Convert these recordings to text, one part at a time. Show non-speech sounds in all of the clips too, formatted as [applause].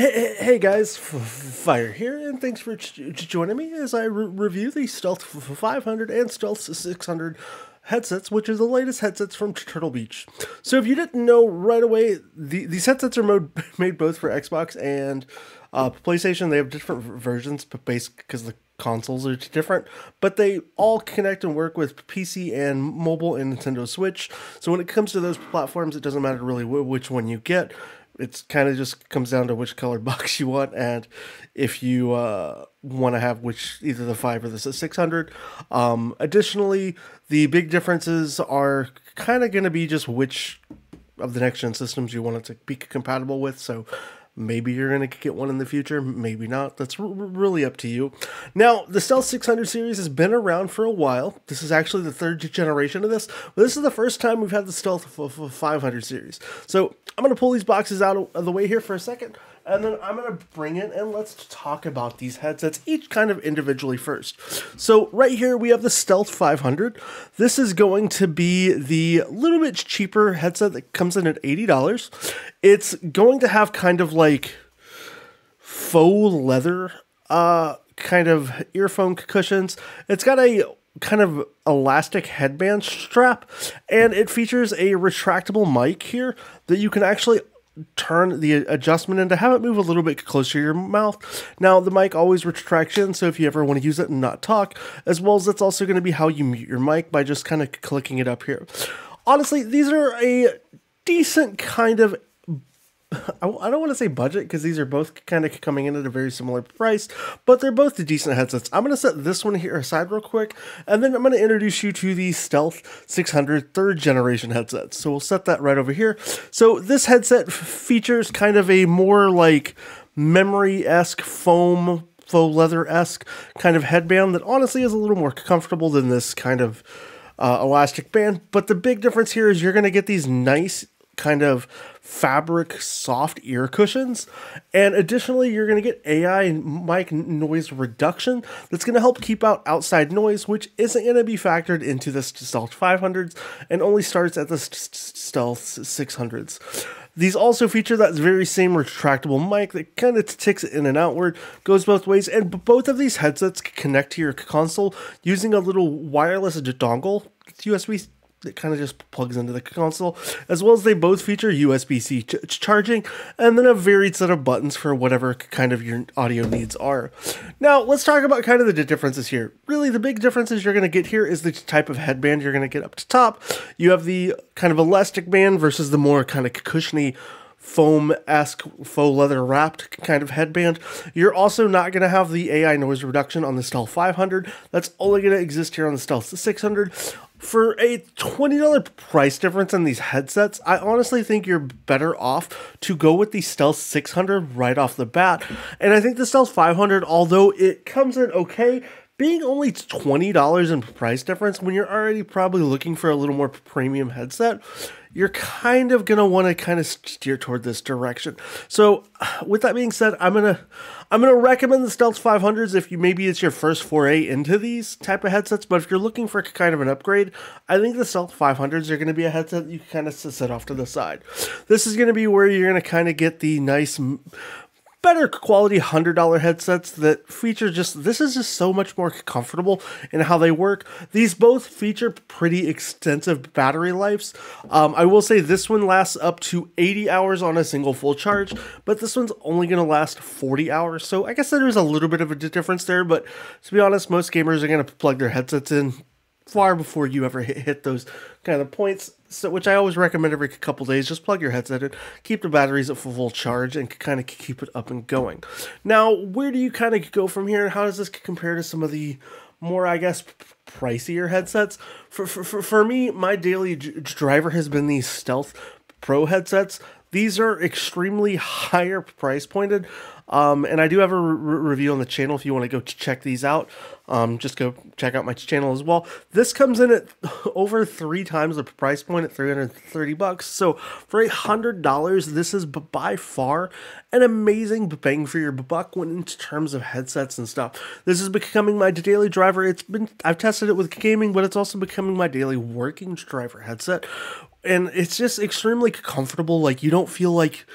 Hey, hey guys, Fire here, and thanks for joining me as I re review the Stealth 500 and Stealth 600 headsets, which is the latest headsets from Turtle Beach. So if you didn't know right away, the, these headsets are mode, [laughs] made both for Xbox and uh, PlayStation. They have different versions, but based because the consoles are different, but they all connect and work with PC and mobile and Nintendo Switch. So when it comes to those platforms, it doesn't matter really which one you get it's kind of just comes down to which colored [laughs] box you want and if you uh, want to have which either the 5 or the 600 um, additionally the big differences are kind of going to be just which of the next gen systems you want it to be compatible with. So Maybe you're going to get one in the future, maybe not. That's really up to you. Now, the Stealth 600 series has been around for a while. This is actually the third generation of this, but this is the first time we've had the Stealth 500 series. So I'm going to pull these boxes out of the way here for a second and then I'm going to bring it and let's talk about these headsets, each kind of individually first. So right here we have the Stealth 500. This is going to be the little bit cheaper headset that comes in at $80. It's going to have kind of like faux leather uh, kind of earphone cushions. It's got a kind of elastic headband strap and it features a retractable mic here that you can actually turn the adjustment and to have it move a little bit closer to your mouth. Now, the mic always retraction, so if you ever want to use it and not talk, as well as it's also going to be how you mute your mic by just kind of clicking it up here. Honestly, these are a decent kind of I don't want to say budget because these are both kind of coming in at a very similar price, but they're both decent headsets. I'm going to set this one here aside real quick, and then I'm going to introduce you to the Stealth 600 third generation headset. So we'll set that right over here. So this headset features kind of a more like memory-esque foam faux leather-esque kind of headband that honestly is a little more comfortable than this kind of uh, elastic band. But the big difference here is you're going to get these nice kind of fabric soft ear cushions. And additionally, you're going to get AI mic noise reduction that's going to help keep out outside noise, which isn't going to be factored into the Stealth 500s and only starts at the Stealth 600s. These also feature that very same retractable mic that kind of ticks in and outward, goes both ways, and both of these headsets connect to your console using a little wireless dongle USB that kind of just plugs into the console, as well as they both feature USB-C ch charging and then a varied set of buttons for whatever kind of your audio needs are. Now, let's talk about kind of the differences here. Really, the big differences you're going to get here is the type of headband you're going to get up to top. You have the kind of elastic band versus the more kind of cushiony foam-esque faux leather wrapped kind of headband. You're also not going to have the AI noise reduction on the Stealth 500. That's only going to exist here on the Stealth 600. For a $20 price difference in these headsets, I honestly think you're better off to go with the Stealth 600 right off the bat. And I think the Stealth 500, although it comes in okay, being only $20 in price difference when you're already probably looking for a little more premium headset, you're kind of going to want to kind of steer toward this direction. So, with that being said, I'm going to I'm going to recommend the Stealth 500s if you maybe it's your first foray into these type of headsets, but if you're looking for kind of an upgrade, I think the Stealth 500s are going to be a headset you can kind of set off to the side. This is going to be where you're going to kind of get the nice better quality $100 headsets that feature just, this is just so much more comfortable in how they work. These both feature pretty extensive battery lives. Um, I will say this one lasts up to 80 hours on a single full charge, but this one's only going to last 40 hours. So I guess there's a little bit of a difference there, but to be honest, most gamers are going to plug their headsets in far before you ever hit, hit those kind of points. So, which I always recommend every couple days. Just plug your headset in, keep the batteries at full charge, and kind of keep it up and going. Now, where do you kind of go from here, and how does this compare to some of the more, I guess, pricier headsets? For for for me, my daily driver has been these Stealth Pro headsets. These are extremely higher price pointed. Um, and I do have a re review on the channel if you want to go check these out. Um, just go check out my channel as well. This comes in at [laughs] over three times the price point at 330 bucks. So for a hundred dollars, this is by far an amazing bang for your buck when in terms of headsets and stuff. This is becoming my daily driver. It's been I've tested it with gaming, but it's also becoming my daily working driver headset. And it's just extremely comfortable. Like you don't feel like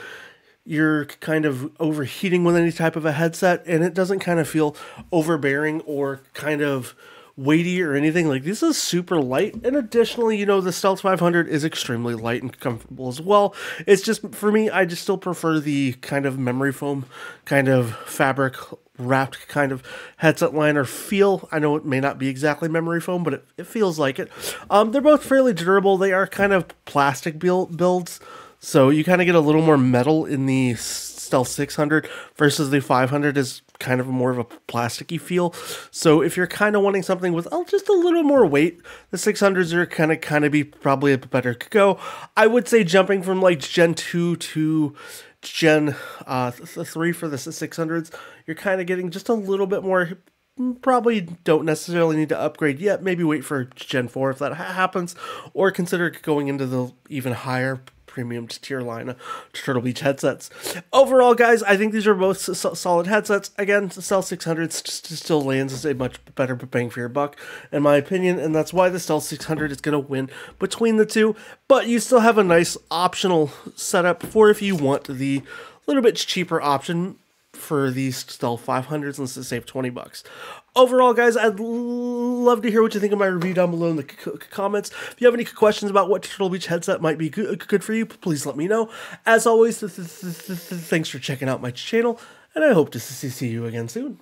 you're kind of overheating with any type of a headset and it doesn't kind of feel overbearing or kind of weighty or anything like this is super light and additionally you know the stealth 500 is extremely light and comfortable as well it's just for me i just still prefer the kind of memory foam kind of fabric wrapped kind of headset liner feel. I know it may not be exactly memory foam, but it, it feels like it. Um, they're both fairly durable. They are kind of plastic build, builds, so you kind of get a little more metal in the Stealth 600 versus the 500 is kind of more of a plasticky feel. So if you're kind of wanting something with oh, just a little more weight, the 600s are kind of kind of be probably a better go. I would say jumping from like Gen 2 to Gen uh, 3 for the 600s, you're kind of getting just a little bit more. Probably don't necessarily need to upgrade yet. Maybe wait for Gen 4 if that ha- happens, or consider going into the even higher premium tier line of Turtle Beach headsets. Overall, guys, I think these are both solid headsets. Again, the Stealth 600 st- still lands as a much better bang for your buck, in my opinion, and that's why the Stealth 600 is going to win between the two. But you still have a nice optional setup for if you want the little bit cheaper option for these Stealth 500s and to save 20 bucks. Overall, guys, I'd love to hear what you think of my review down below in the comments. If you have any questions about what Turtle Beach headset might be good, good for you, please let me know. As always, th th th thanks for checking out my channel, and I hope to see you again soon.